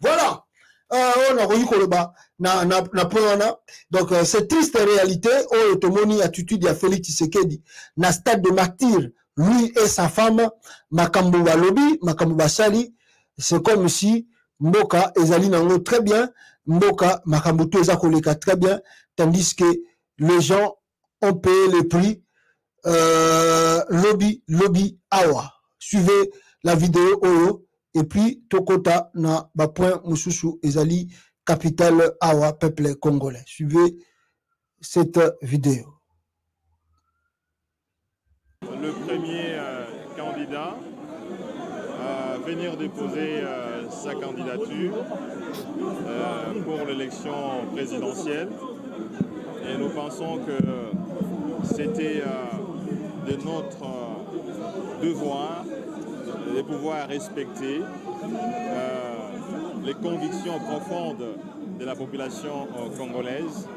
voilà euh, oyo nakoki koloba na, na, na point wana donc euh, c'est triste réalité oyo tomoni attitude ya félix tshisekedi na stade de martyr lui et sa femme makambo balobi makambo basali c'est comme si mboka ezali nango très bien mboka makambo to eza koleka très bien tandis que les gens ont payé le prix euh, lobby lobby awa suivez la vidéo oyo et puis tokota na ba point mususu ezali capital awa peuple congolais suivez cette vidéo le premier euh, candidat à euh, venir déposer euh, sa candidature pour l'élection présidentielle et nous pensons que c'était de notre devoir de pouvoir respecter euh, les convictions profondes de la population euh, congolaise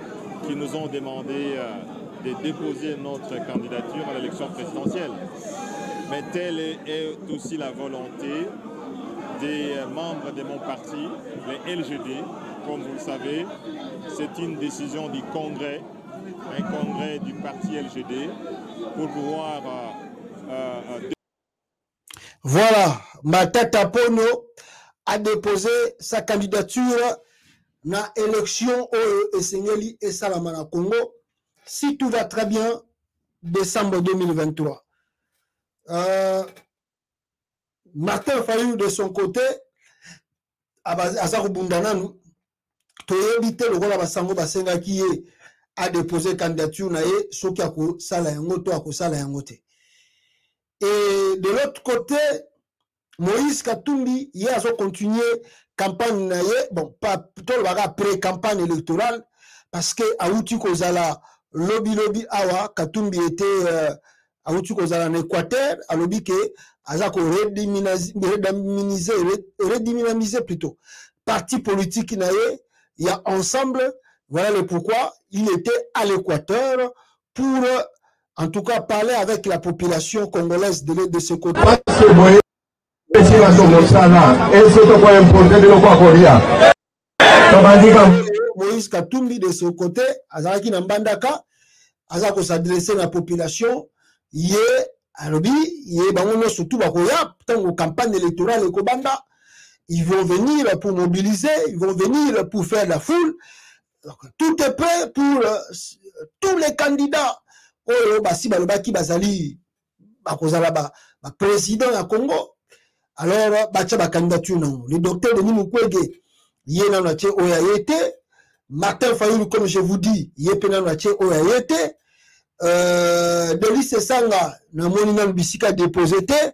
qui nous ont demandé euh, de déposer notre candidature à l'élection présidentielle. Mais telle est aussi la volonté des membres de mon parti, les LGD. Comme vous le savez, c'est une décision du Congrès, un congrès du parti LGD, pour pouvoir Voilà, Matata Pono a déposé sa candidature na élection oyo esengeli esalama na Congo. Si tout va très bien, décembre 2023. Euh, Martin Fayou de son côté aza kobunda nanu toyebi te lokola basango basengaki ye adepose candidature na ye soki akosala yango to akosala yango te e de l'autre côté moïse katumbi ye azocontinue campagne na ye bon tolobaka après campagne électorale parce que awuti kozala lobilobi awa katumbi ete euh, awuti kozala na équateur alobi ke aza ko rediminize rediminize plutôt parti politique na ye ya ensemble voilà le pourquoi il était à l'équateur pour en tout cas parler avec la population congolaise de, de ce côté esi bato mosala esi tokoimporte biloko ya kolia moïse katumbi de son côté azalaki na mbandaka aza kosadresse na population ye alobi ye bango nyonso tu bakoya ntango campagne électorale ekobanda ils vont venir pour mobiliser ils vont venir pour faire la foule Donc, tout est prêt pour euh, tous les candidats oyo basi balobaki bazali bakozala ba, ba président ya Congo alors batya ba candidature nango le docteur Denis Mukwege ye nano atye oyo aye te Martin Fayulu comme je vous dis ye mpe nano atye oyo aye te euh, Delis Esanga namoni nano bisika dépose te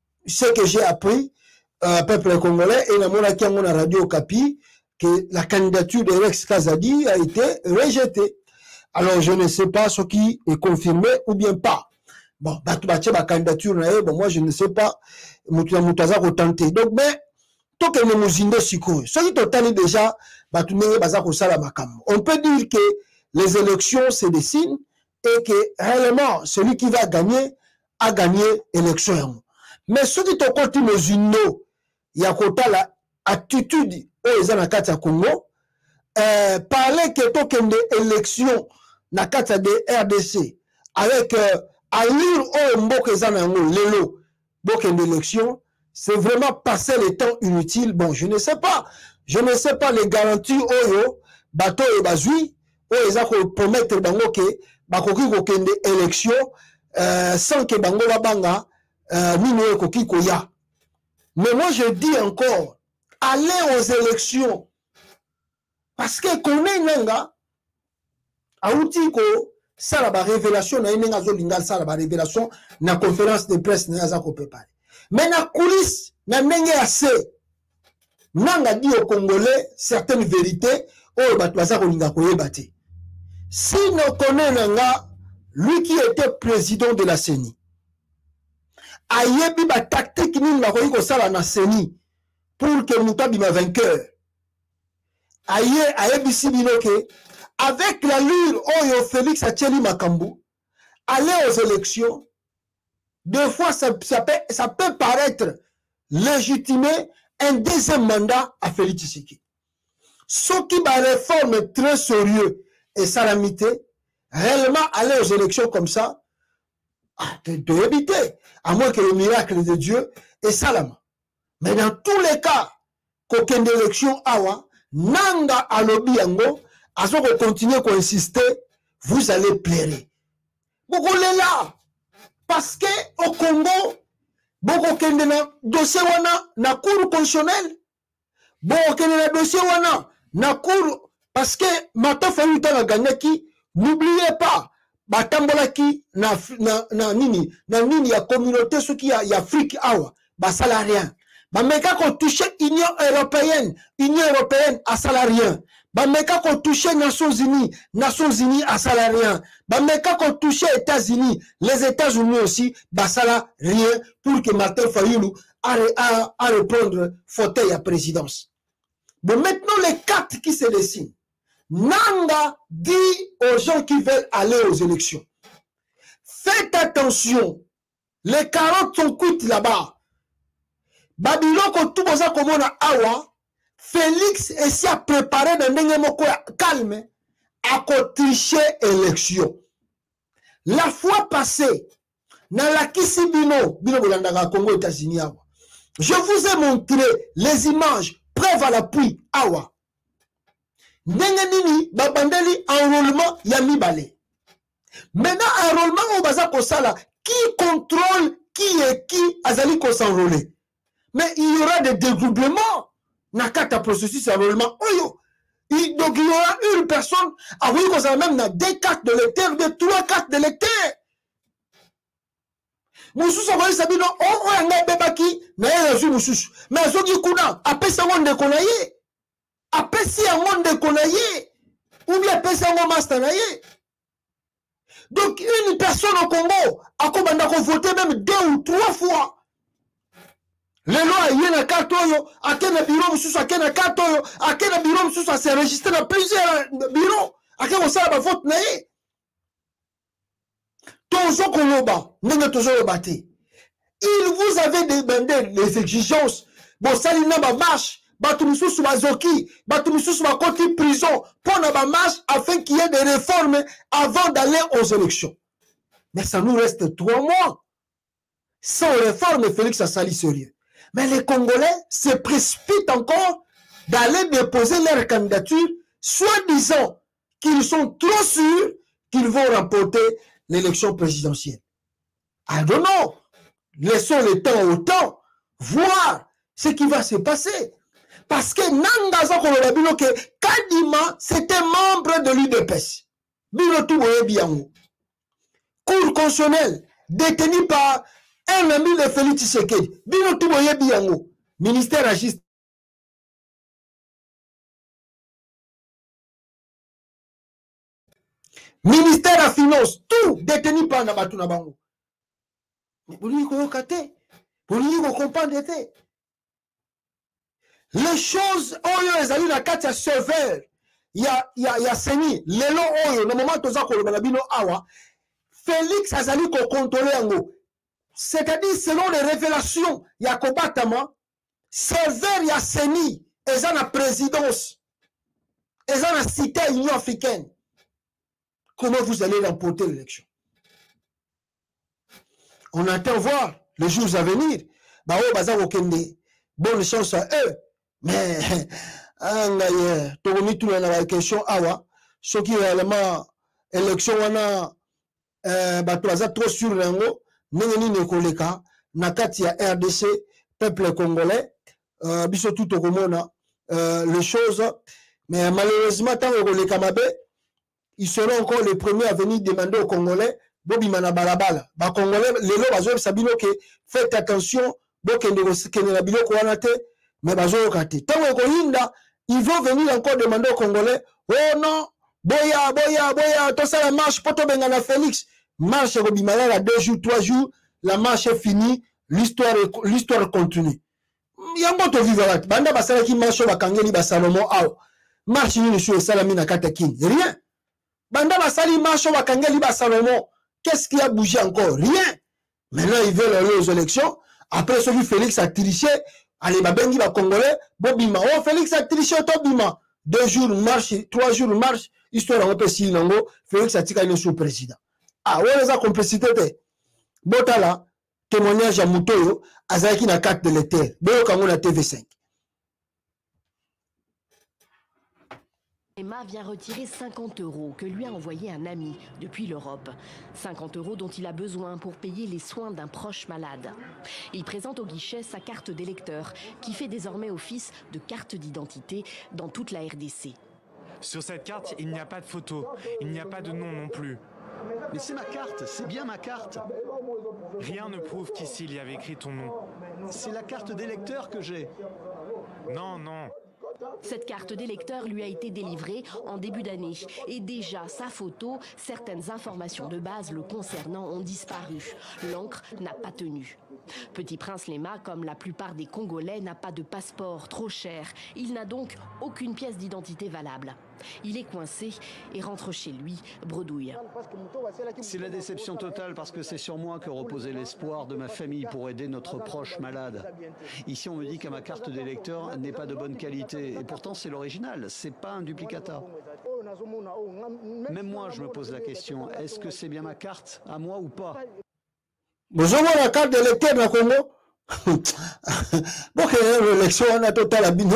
ce que j'ai appris euh, peuple congolais et namonaki yango na radio okapi que la candidature de rex kazadi a été rejetée alors je ne sais pas ce qui est confirmé ou bien pas bon bato batye bacandidature na ye bon moi je ne sais pas moto na moto aza kotante donc mais tokende mozindo sikoyo soki totali déjà bato ndenge baza kosala makambo on peut dire que les élections se dessinent et que réellement celui qui va gagner aganye election yango mais soki tokoti mozindo ya kotala attitude oyo eza na kati ya congo euh, parle ke tokende election na kati ya de rdc avec euh, allure oyo mboka eza na yango lelo bokende election c'est vraiment passer le temps inutile bon je ne sais pas je ne sais pas les garanties oyo bato oyo bazwi oyo eza kopromettre bango ke bakoki kokende élection euh, sans ke bango babanga euh, nini oyo ekoki koya mais moi je dis encore aller aux élections parce que corneille nanga awuti kosala barévélation na ye ndenge azolinga asala barévélation na conférence de presse na ye aza koprépare mais na coulisse na ndenge ya se nanga di au congolais certaines vérités oyo bato baza kolinga koyeba te si nokone na nga lui qui était président de la ceni ayebi batactique nini bakoki kosala na ceni pour que moto abima vainqueur aye ayebisi bino ke avec la lure oyo Felix atieli makambo aller aux élections des fois ça, ça, peut, ça peut paraître légitimer un deuxième mandat à Félix Tshisekedi soki ba réforme très sérieux esalami te réellement aller aux élections comme ça ah, toyebi te à moins que le miracle de Dieu esalama mais dans tous les cas kokende élection awa nanga alobi yango azo kocontinue koinsiste vous allez plaire bokolela parce que au congo bokokende na dossier wana na cour constitutionnel bokokende na dossier wana na cour parce que martin fayulu ntango aganyaki n'oubliez pas batambolaki na, na, na nini na nini ya communauté soki ya, ya afrique awa basala rien bameka kotouche union européenne union européenne asala rien bameka kotouche nations unies nations unies asala rien bameka kotouche états-unis les états-unis aussi basala rien pour que martin fayulu arépondre fauteuil ya présidence Mais maintenant, les cartes qui se dessinent, Nanga dit aux gens qui veulent aller aux élections, faites attention, les carottes sont cuites là-bas. babiloko tu boza komona awa félix esi aprépare na ndenge moko ya calme akotriche élection la fois passée nalakisi bino bino bolandaka congo états-unis awa je vous ai montré les images preuve à l'appui awa ndenge nini babandeli enrôlement ya mibale maintenant enrôlement oyo baza kosala qui contrôle qui et qui azali kosenrole mais il y aura des dédoublements na kati ya processus ya lolema oyo donc il y aura une personne akoki kozala même na deux cartes de lecteur de trois cartes de lecteur mosusu akoyebisa bino o oh, oyo oh, ngai ebebaki na ye nazwi mosusu mais azongi kuna apesi yango ndeko na ye apesi yango ndeko na ye oubien apesi yango masta na ye donc une personne au congo akobanda kovote meme deux ou trois fois lelo aye na karte oyo ake na biro mosusu ake na karte oyo ake na biro mosusu aseregistre na plusieurs biro ake kosala bavote na ye tozo koloba ndenge tozo loba te il vous avez demandé les exigences bosali na bamarche bato mosusu bazoki bato mosusu bakoti prison mpo na bamarche afin qu'il y ait des réformes avant d'aller aux élections mais ça nous reste trois mois sans réforme félix asali sérieux Mais les Congolais se précipitent encore d'aller déposer leur candidature, soi-disant qu'ils sont trop sûrs qu'ils vont remporter l'élection présidentielle. Alors non, laissons le temps au temps, voir ce qui va se passer. Parce que Nangaza que Kadima, c'était membre de l'UDPS. Bino bien. cour constitutionnelle détenu par un ami de félix tshisekedi bino tu boyebi yango ministère ya justice ministère ya finance tout détenu par na bato na bango bolingi koyoka te bolingi kocomprendre te les choses oyo ezali na kati ya serveur ya, ya, ya seni lelo oyo na moment toza koloba na bino awa félix azali kokontrole yango c'est-à-dire selon les révélations ya kobatama serveur ya seni eza na présidence eza na cité ya union africaine comment vous allez remporter l'élection on attend voir les jours à venir baoyo baza kokende bonne chance à eux mais ah, ngai eh, tokomituna na baquestion awa soki réellement élection wana eh, bato baza trop sur na yango ndenge nini ekoleka na kati ya rdc peuple congolais euh, biso tout tokomona euh, les choses mais malheureusement ntango ekoleka mabe ils seront encore les premiers à venir demander aux Congolais bobima na balabala bacongolais lelo bazoyebisa bino ke faites attention bokende kokende na biloko wana te mais bazoyoka te ntango ekoyinda ils vont venir encore demander aux Congolais oh non boya boya boya tosala marche mpo tobengana Félix marche ekobima yala deux jours trois jours la marche est finie l'histoire continue yango tovivaka te banda basalaki marche oyo bakangeli basalomo awa marche nini su esalami na kati ya kini rien banda basali marche oyo bakangeli basalomo qu'est-ce qui a bougé encore rien maintenant ils veulent aller aux élections après soki félix atriche ale babengi bacongolais bobima o oh, félix atriche tobima deux jours marche trois jours marche histoire yango mpe esili nango félix atikali no sur président ah oyo eza complicité te botala témoignage carte de tv5 Emma vient retirer 50 euros que lui a envoyé un ami depuis l'Europe. 50 euros dont il a besoin pour payer les soins d'un proche malade. Il présente au guichet sa carte d'électeur qui fait désormais office de carte d'identité dans toute la RDC. Sur cette carte, il n'y a pas de photo, il n'y a pas de nom non plus. Mais c'est ma carte, c'est bien ma carte. Rien ne prouve qu'ici il y avait écrit ton nom. C'est la carte d'électeur que j'ai. Non, non. Cette carte d'électeur lui a été délivrée en début d'année et déjà sa photo, certaines informations de base le concernant ont disparu. L'encre n'a pas tenu. Petit Prince Lema, comme la plupart des Congolais, n'a pas de passeport, trop cher. Il n'a donc aucune pièce d'identité valable. Il est coincé et rentre chez lui, bredouille. C'est la déception totale parce que c'est sur moi que reposait l'espoir de ma famille pour aider notre proche malade. Ici, on me dit que ma carte d'électeur n'est pas de bonne qualité. Et pourtant, c'est l'original, c'est pas un duplicata. Même moi, je me pose la question, est-ce que c'est bien ma carte, à moi ou pas bozomona carte d'électeur na congo bokende na élection wana totala bino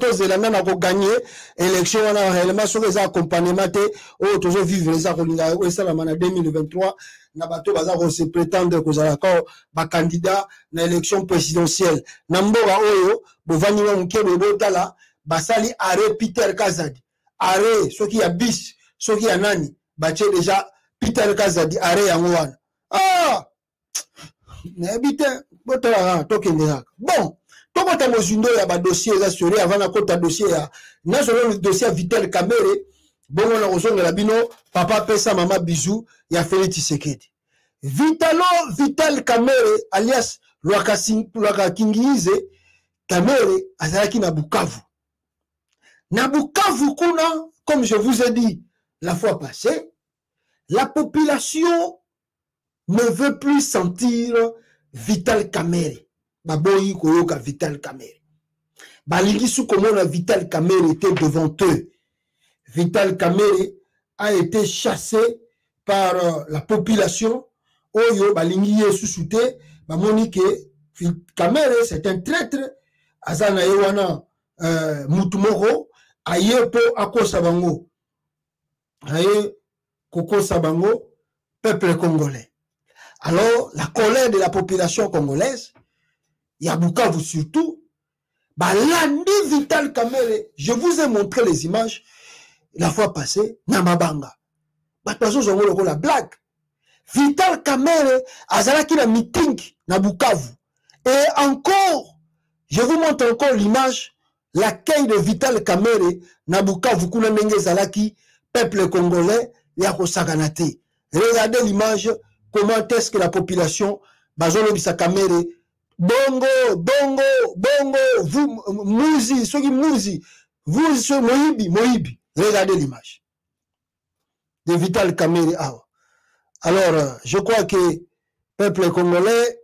tozela nana koganye élection wana réellement soki eza accompagnement te oyo tozo vivre eza kolinga esalama na 2023 na bato baza kose prétendre kozala kao bacandidat na élection présidentielle na mboka oyo bovandi mwa moke boye botala basali arret peter kazadi are soki ya bis soki ya nani batie deja peter kazadi are yango wana ah! nayebi te botalaka tokende kaka bon tokota mozindo ya badossier eza sori avant nakota dossier ya nazolo dossier ya vital kamere bongo nakozongela bino papa pesa mama bizu ya feli tisekedi vitalo vital kamere alias lwaka kingiize kamere azalaki na bukavu Na Bukavu kuna, comme je vous ai dit la fois passée, la population ne veut plus sentir Vital Kamere. Baboyi koyoka Vital Kamere. Balingi su komona Vital Kamere était devant eux. Vital Kamere a été chassé par euh, la population oyo balingi ye susu te bamoni ke kamere c'est un traitre aza na ye wana euh, mutu moko aye mpo akosa bango aye kokosa bango peuple congolais alors la colère de la population congolaise ya bukavu surtout balandi vital kamere je vous ai montré les images la fois passée na mabanga bato bazozwa yango lokola blague vital kamere azalaki na meeting na bukavu et encore je vous montre encore l'image l'accueil de vital kamere na bukavu kuna ndenge ezalaki peuple congolais ya kosakana te regardez l'image comment est ce que la population bazolobisa kamere bongo bongo bongo vous muzi soki muzi vous ce moyibi moyibi regardez l'image de Vital Kamere awa alors euh, je crois que peuple congolais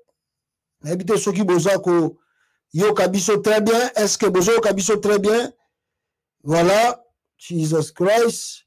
nayebi te soki boza koyoka biso très bien est ce que bozoyoka biso très bien voilà jesus christ